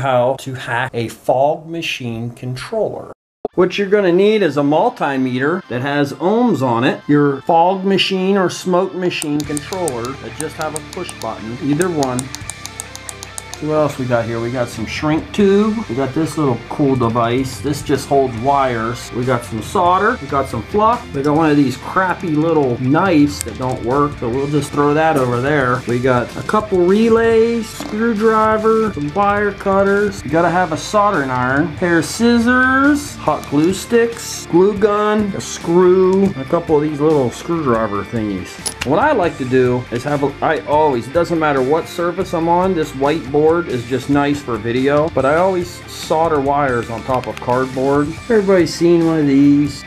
how to hack a fog machine controller. What you're going to need is a multimeter that has ohms on it, your fog machine or smoke machine controller that just have a push button, either one, what else we got here? We got some shrink tube. We got this little cool device. This just holds wires. We got some solder. We got some flux. We got one of these crappy little knives that don't work, but we'll just throw that over there. We got a couple relays, screwdriver, some wire cutters. You gotta have a soldering iron, pair of scissors, hot glue sticks, glue gun, a screw, a couple of these little screwdriver thingies. What I like to do is have a, I always, it doesn't matter what surface I'm on, this whiteboard board is just nice for video, but I always solder wires on top of cardboard. Everybody's seen one of these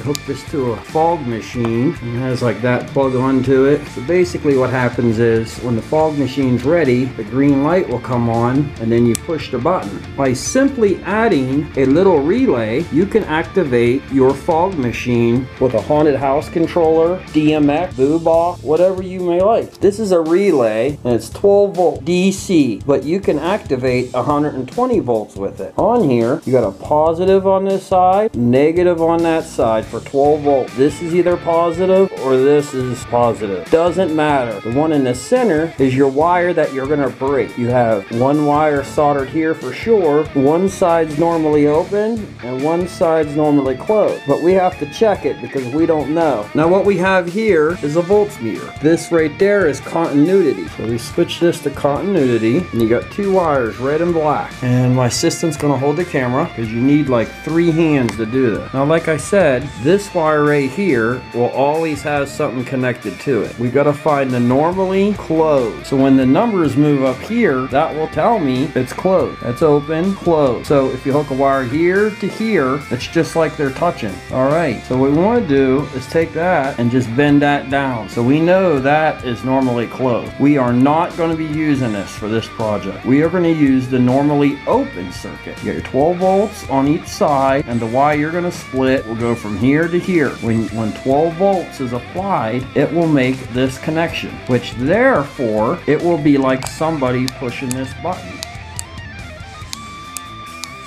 hook this to a fog machine and it has like that plug onto it. So basically what happens is when the fog machine's ready, the green light will come on and then you push the button. By simply adding a little relay, you can activate your fog machine with a haunted house controller, DMX, Voobah, whatever you may like. This is a relay and it's 12 volt DC, but you can activate 120 volts with it. On here, you got a positive on this side, negative on that side for 12 volt. This is either positive or this is positive. Doesn't matter. The one in the center is your wire that you're going to break. You have one wire soldered here for sure. One side's normally open and one side's normally closed. But we have to check it because we don't know. Now what we have here is a voltmeter. This right there is continuity. So we switch this to continuity and you got two wires, red and black. And my assistant's going to hold the camera because you need like three hands to do this. Now like I said, this wire right here will always have something connected to it. We got to find the normally closed. So when the numbers move up here, that will tell me it's closed. It's open, closed. So if you hook a wire here to here, it's just like they're touching. All right. So what we want to do is take that and just bend that down. So we know that is normally closed. We are not going to be using this for this project. We are going to use the normally open circuit. You got your 12 volts on each side and the wire you're going to split will go from here here to here. When, when 12 volts is applied, it will make this connection, which therefore it will be like somebody pushing this button.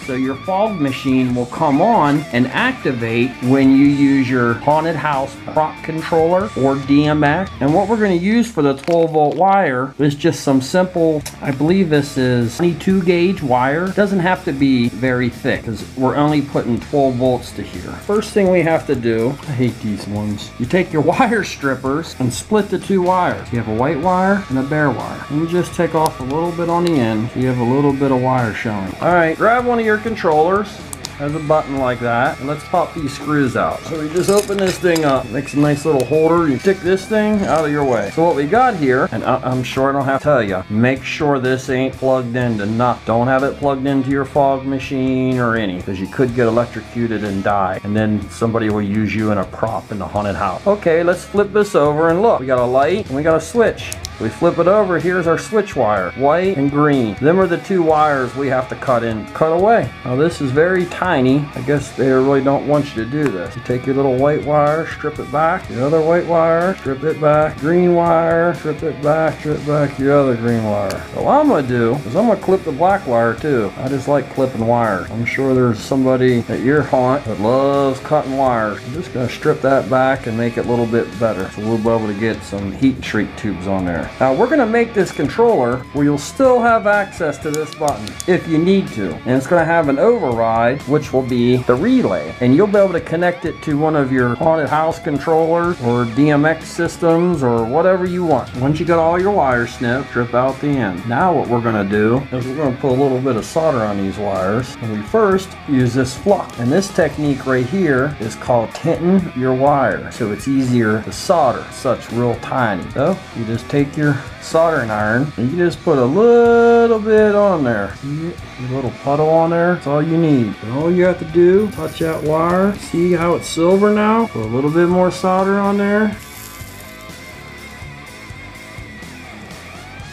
So your fog machine will come on and activate when you use your haunted house prop controller or DMX. And what we're going to use for the 12 volt wire is just some simple, I believe this is 22 gauge wire. Doesn't have to be very thick because we're only putting 12 volts to here. First thing we have to do, I hate these ones. You take your wire strippers and split the two wires. You have a white wire and a bare wire. And you just take off a little bit on the end you have a little bit of wire showing. All right, grab one of your controllers has a button like that. And let's pop these screws out. So we just open this thing up. Makes a nice little holder. You stick this thing out of your way. So what we got here, and I am sure I don't have to tell you, make sure this ain't plugged into nothing. Don't have it plugged into your fog machine or any, because you could get electrocuted and die. And then somebody will use you in a prop in the haunted house. Okay, let's flip this over and look. We got a light and we got a switch. We flip it over, here's our switch wire, white and green. Them are the two wires we have to cut in, cut away. Now this is very tiny. I guess they really don't want you to do this. You take your little white wire, strip it back, your other white wire, strip it back, green wire, strip it back, strip back your other green wire. So what I'm gonna do is I'm gonna clip the black wire too. I just like clipping wires. I'm sure there's somebody at your haunt that loves cutting wires. I'm just gonna strip that back and make it a little bit better. So we'll be able to get some heat shrink tubes on there. Now we're gonna make this controller where you'll still have access to this button if you need to. And it's gonna have an override, which will be the relay. And you'll be able to connect it to one of your haunted house controllers or DMX systems or whatever you want. Once you got all your wires snipped, strip out the end. Now what we're gonna do is we're gonna put a little bit of solder on these wires. And we first use this flux. And this technique right here is called tinting your wire. So it's easier to solder, such real tiny. So you just take your your soldering iron and you just put a little bit on there. A little puddle on there, that's all you need. And all you have to do, touch that wire, see how it's silver now? Put a little bit more solder on there.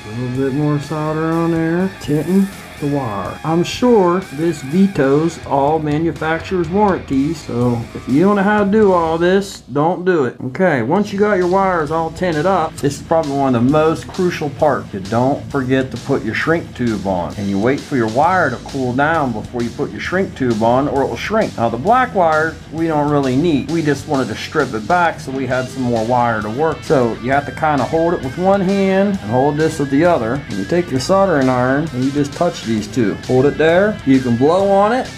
A little bit more solder on there, tinting. The wire. I'm sure this vetoes all manufacturer's warranties, so if you don't know how to do all this, don't do it. Okay, once you got your wires all tinted up, this is probably one of the most crucial parts. You don't forget to put your shrink tube on, and you wait for your wire to cool down before you put your shrink tube on or it will shrink. Now the black wire, we don't really need. We just wanted to strip it back so we had some more wire to work. So you have to kind of hold it with one hand and hold this with the other. And you take your soldering iron and you just touch these two. Hold it there. You can blow on it.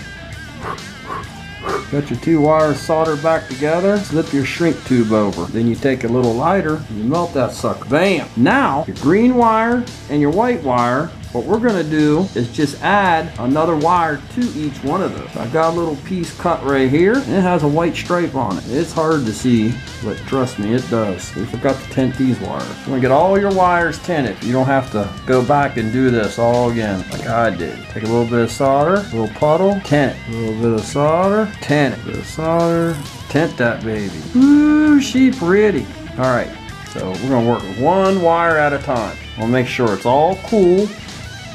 Got your two wires soldered back together. Slip your shrink tube over. Then you take a little lighter and you melt that sucker. Bam! Now, your green wire and your white wire what we're gonna do is just add another wire to each one of those. I've got a little piece cut right here and it has a white stripe on it. It's hard to see, but trust me, it does. We forgot to tint these wires. You wanna get all your wires tinted. You don't have to go back and do this all again like I did. Take a little bit of solder, a little puddle, tint it. A little bit of solder, tint it. A bit of solder, tint that baby. Ooh, she pretty. All right, so we're gonna work one wire at a time. We'll make sure it's all cool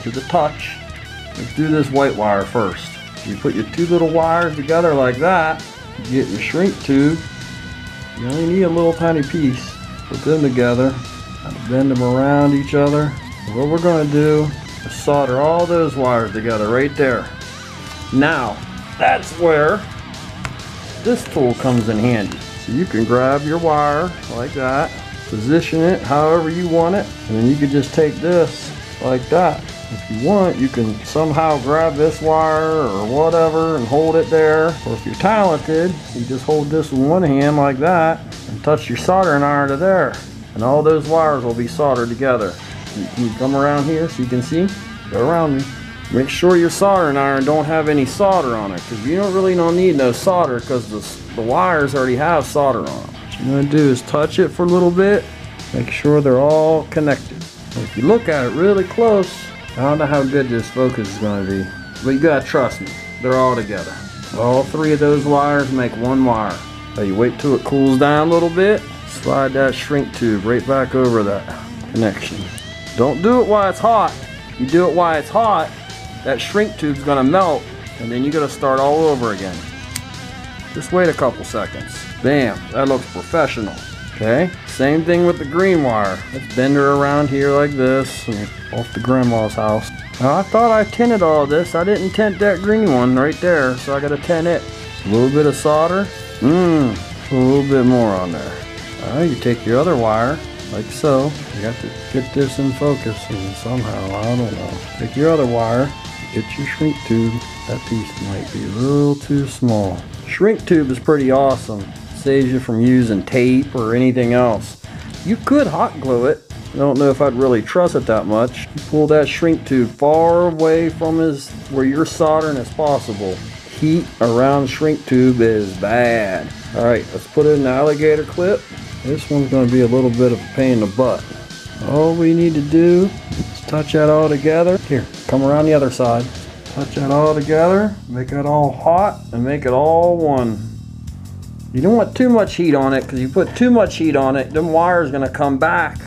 to the touch. Let's do this white wire first. You put your two little wires together like that, you get your shrink tube. You only need a little tiny piece. Put them together, bend them around each other. What we're gonna do is solder all those wires together right there. Now, that's where this tool comes in handy. So you can grab your wire like that, position it however you want it, and then you can just take this like that if you want, you can somehow grab this wire or whatever and hold it there. Or if you're talented, you just hold this with one hand like that and touch your soldering iron to there. And all those wires will be soldered together. You, come around here so you can see? Go around me. Make sure your soldering iron don't have any solder on it because you don't really don't need no solder because the, the wires already have solder on them. What you're going to do is touch it for a little bit. Make sure they're all connected. If you look at it really close, I don't know how good this focus is going to be, but you gotta trust me. They're all together. All three of those wires make one wire. So you wait till it cools down a little bit, slide that shrink tube right back over that connection. Don't do it while it's hot. You do it while it's hot, that shrink tube's gonna melt, and then you gotta start all over again. Just wait a couple seconds. Bam, that looks professional. Okay, same thing with the green wire. Let's bend her around here like this, off the grandma's house. Now I thought I tinted all this. I didn't tint that green one right there, so I gotta tint it. A little bit of solder. Mmm, a little bit more on there. Alright, you take your other wire, like so. You have to get this in focus and somehow, I don't know. Take your other wire, get your shrink tube. That piece might be a little too small. Shrink tube is pretty awesome you from using tape or anything else. You could hot glue it. I don't know if I'd really trust it that much. Pull that shrink tube far away from his where you're soldering as possible. Heat around shrink tube is bad. All right, let's put in the alligator clip. This one's gonna be a little bit of a pain in the butt. All we need to do is touch that all together. Here, come around the other side. Touch that all together, make it all hot, and make it all one. You don't want too much heat on it because you put too much heat on it, them wires gonna come back.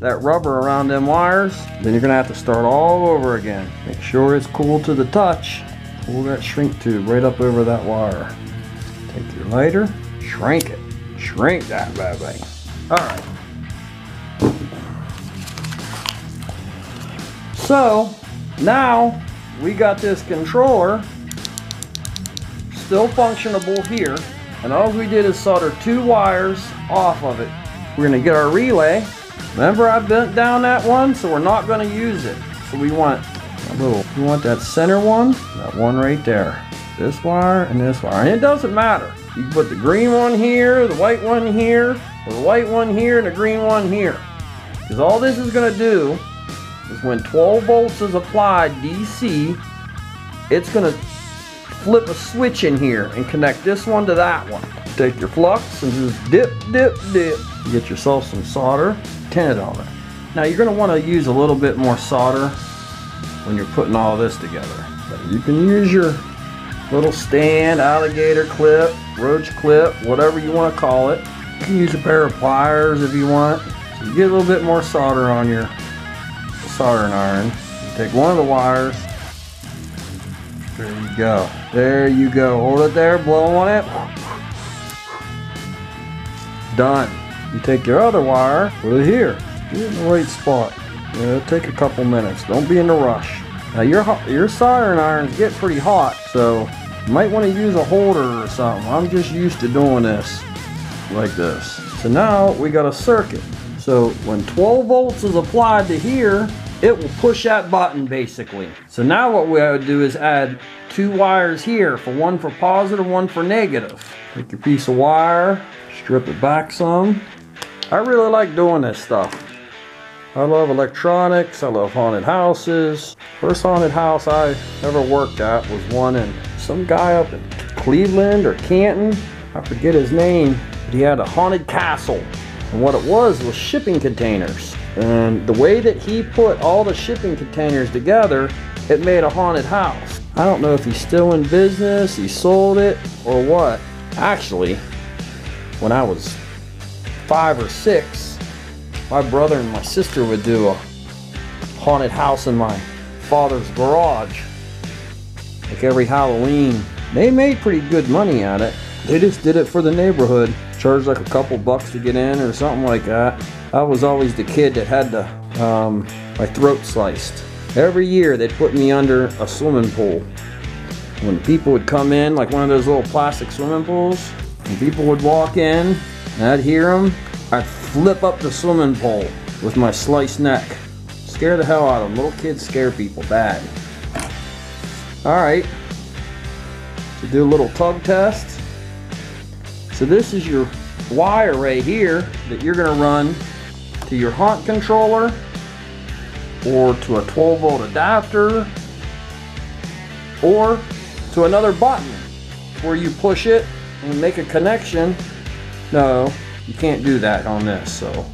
That rubber around them wires, then you're gonna have to start all over again. Make sure it's cool to the touch. Pull that shrink tube right up over that wire. Take your lighter, shrink it. Shrink that baby. All right. So, now we got this controller still functionable here and all we did is solder two wires off of it. We're gonna get our relay. Remember I bent down that one, so we're not gonna use it. So we want a little, we want that center one, that one right there. This wire and this wire, and it doesn't matter. You can put the green one here, the white one here, or the white one here, and the green one here. Because all this is gonna do is when 12 volts is applied DC, it's gonna flip a switch in here and connect this one to that one. Take your flux and just dip, dip, dip. Get yourself some solder, tint it on it. Now you're gonna wanna use a little bit more solder when you're putting all this together. But you can use your little stand, alligator clip, roach clip, whatever you wanna call it. You can use a pair of pliers if you want. So you get a little bit more solder on your soldering iron. Take one of the wires. There you go. There you go. Hold it there, blow on it. Done. You take your other wire, put it here. Get in the right spot. It'll take a couple minutes. Don't be in a rush. Now your your soldering irons get pretty hot, so you might want to use a holder or something. I'm just used to doing this like this. So now we got a circuit. So when 12 volts is applied to here, it will push that button basically. So now what we would do is add two wires here for one for positive, one for negative. Take your piece of wire, strip it back some. I really like doing this stuff. I love electronics, I love haunted houses. First haunted house I ever worked at was one in some guy up in Cleveland or Canton. I forget his name. But he had a haunted castle. And what it was was shipping containers. And the way that he put all the shipping containers together, it made a haunted house. I don't know if he's still in business, he sold it, or what. Actually, when I was five or six, my brother and my sister would do a haunted house in my father's garage. Like every Halloween. They made pretty good money at it. They just did it for the neighborhood. Charged like a couple bucks to get in or something like that. I was always the kid that had the, um, my throat sliced. Every year they'd put me under a swimming pool. When people would come in, like one of those little plastic swimming pools, and people would walk in, and I'd hear them, I'd flip up the swimming pool with my sliced neck. Scare the hell out of them. Little kids scare people bad. Alright. So do a little tug test. So this is your wire right here that you're going to run to your haunt controller or to a 12 volt adapter or to another button where you push it and make a connection. No, you can't do that on this, so.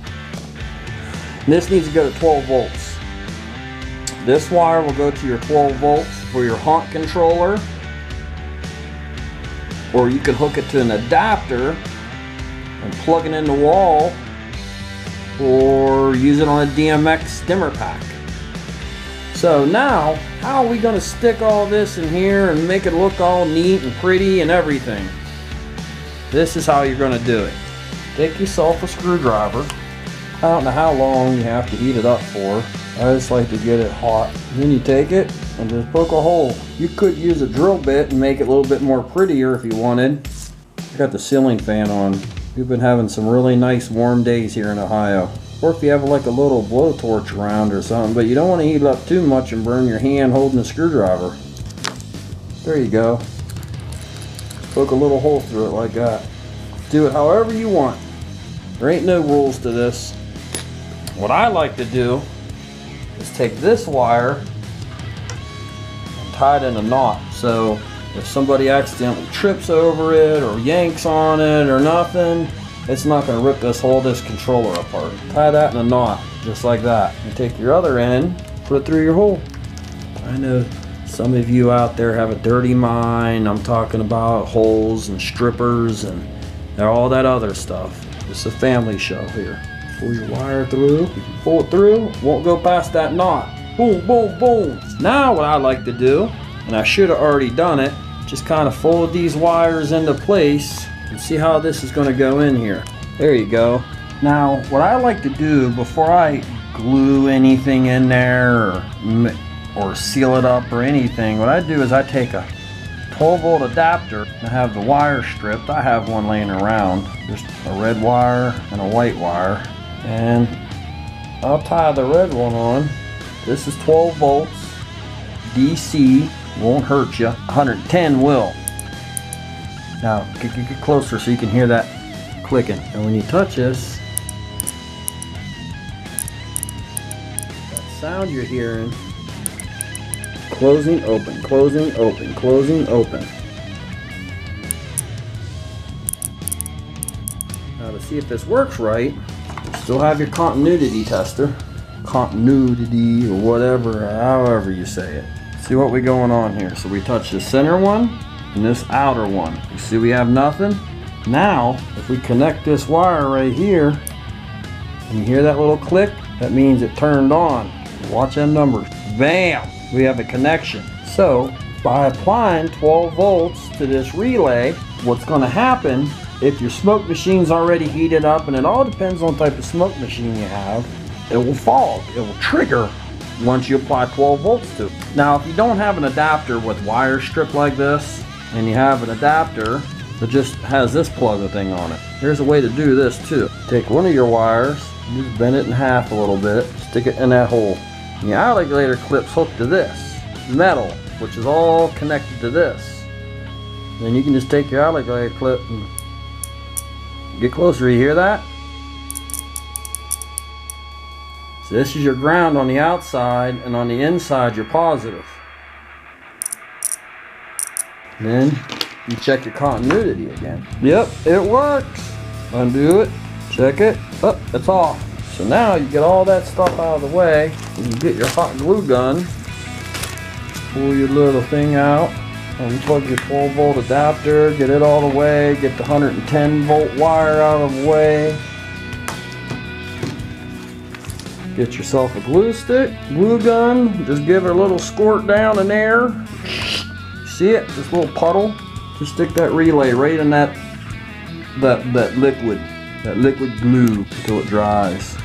This needs to go to 12 volts. This wire will go to your 12 volts for your haunt controller. Or you can hook it to an adapter and plug it in the wall or use it on a DMX dimmer pack. So now, how are we going to stick all this in here and make it look all neat and pretty and everything? This is how you're going to do it. Take yourself a screwdriver. I don't know how long you have to heat it up for. I just like to get it hot. Then you take it and just poke a hole. You could use a drill bit and make it a little bit more prettier if you wanted. I got the ceiling fan on. We've been having some really nice warm days here in Ohio. Or if you have like a little blowtorch around or something, but you don't want to heat up too much and burn your hand holding the screwdriver. There you go. Poke a little hole through it like that. Do it however you want. There ain't no rules to this. What I like to do is take this wire and tie it in a knot. So if somebody accidentally trips over it or yanks on it or nothing, it's not going to rip this whole this controller apart. Tie that in a knot, just like that. You take your other end, put it through your hole. I know some of you out there have a dirty mind. I'm talking about holes and strippers and all that other stuff. It's a family show here. Pull your wire through. Pull it through, won't go past that knot. Boom, boom, boom. Now what I like to do, and I should have already done it, just kind of fold these wires into place and see how this is going to go in here. There you go. Now what I like to do before I glue anything in there or, or seal it up or anything, what I do is I take a 12 volt adapter I have the wire stripped. I have one laying around. Just a red wire and a white wire. And I'll tie the red one on. This is 12 volts. DC won't hurt you. 110 will. Now get, get, closer so you can hear that clicking. And when you touch this, that sound you're hearing Closing, open, closing, open, closing, open. Now to see if this works right, still have your continuity tester. Continuity or whatever, however you say it. See what we going on here. So we touch the center one and this outer one. You see we have nothing? Now, if we connect this wire right here, and you hear that little click, that means it turned on. Watch that number. Bam! We have a connection. So, by applying 12 volts to this relay, what's going to happen if your smoke machine's already heated up, and it all depends on type of smoke machine you have, it will fog. It will trigger once you apply 12 volts to it. Now, if you don't have an adapter with wire strip like this, and you have an adapter that just has this plug thing on it, here's a way to do this too. Take one of your wires, just bend it in half a little bit, stick it in that hole. And the alligator clip's hooked to this metal, which is all connected to this. Then you can just take your alligator clip and get closer. You hear that? This is your ground on the outside, and on the inside, you're positive. Then you check your continuity again. Yep, it works. Undo it, check it. Oh, it's off. So now you get all that stuff out of the way. You get your hot glue gun. Pull your little thing out. Unplug your 12 volt adapter. Get it all the way. Get the 110 volt wire out of the way. Get yourself a glue stick, glue gun. Just give it a little squirt down in there. See it? This little puddle. Just stick that relay right in that that that liquid, that liquid glue until it dries.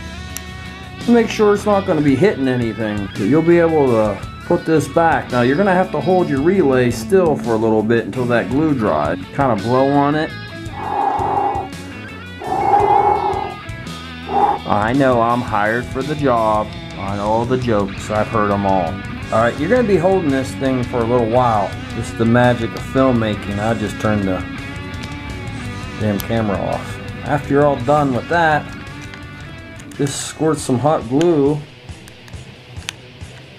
Make sure it's not going to be hitting anything. You'll be able to put this back. Now you're going to have to hold your relay still for a little bit until that glue dries. Kind of blow on it. I know I'm hired for the job. I know all the jokes. I've heard them all. All right, you're going to be holding this thing for a little while. Is the magic of filmmaking. I just turned the damn camera off. After you're all done with that, just squirt some hot glue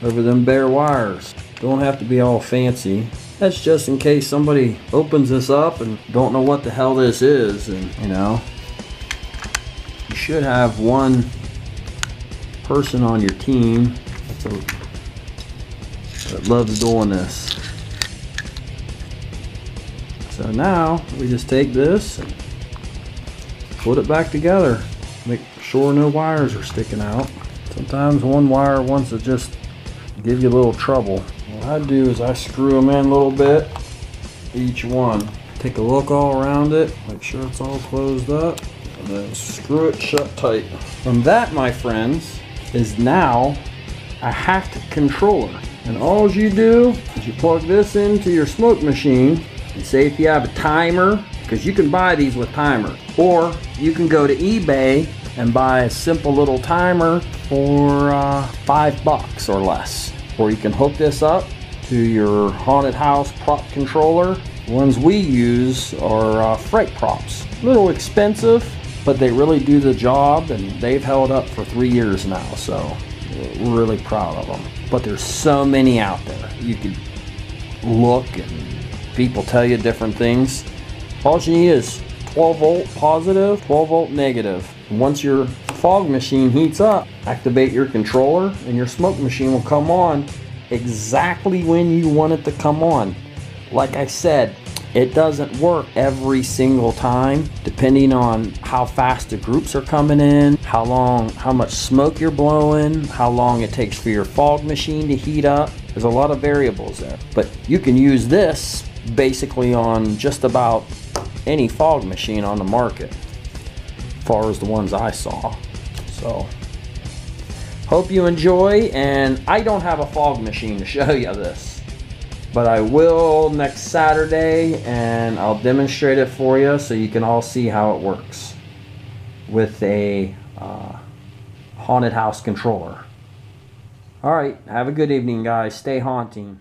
over them bare wires. Don't have to be all fancy. That's just in case somebody opens this up and don't know what the hell this is and you know. Should have one person on your team that loves doing this. So now we just take this and put it back together. Make sure no wires are sticking out. Sometimes one wire wants to just give you a little trouble. What I do is I screw them in a little bit, each one. Take a look all around it, make sure it's all closed up, then screw it shut tight. And that, my friends, is now a hacked controller. And all you do is you plug this into your smoke machine, and say if you have a timer, because you can buy these with timer, or you can go to eBay and buy a simple little timer for uh, five bucks or less. Or you can hook this up to your haunted house prop controller. The ones we use are uh, Fright Props. A little expensive, but they really do the job and they've held up for three years now, so we're really proud of them. But there's so many out there. You can look and people tell you different things. All you need is 12 volt positive, 12 volt negative. Once your fog machine heats up, activate your controller and your smoke machine will come on exactly when you want it to come on. Like I said, it doesn't work every single time depending on how fast the groups are coming in, how long, how much smoke you're blowing, how long it takes for your fog machine to heat up. There's a lot of variables there. But you can use this basically on just about any fog machine on the market as far as the ones I saw. So hope you enjoy and I don't have a fog machine to show you this but I will next Saturday and I'll demonstrate it for you so you can all see how it works with a uh, haunted house controller. Alright, have a good evening guys. Stay haunting.